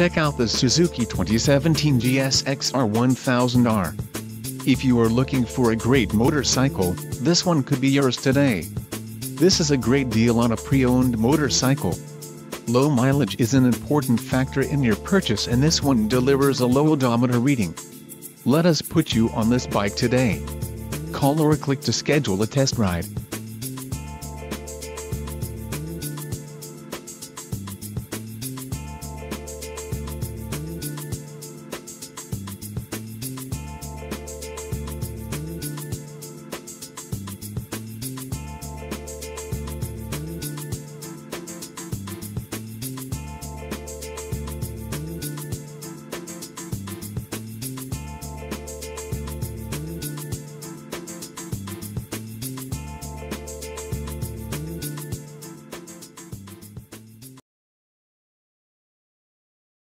check out the Suzuki 2017 GSX-R 1000R. If you are looking for a great motorcycle, this one could be yours today. This is a great deal on a pre-owned motorcycle. Low mileage is an important factor in your purchase and this one delivers a low odometer reading. Let us put you on this bike today. Call or click to schedule a test ride.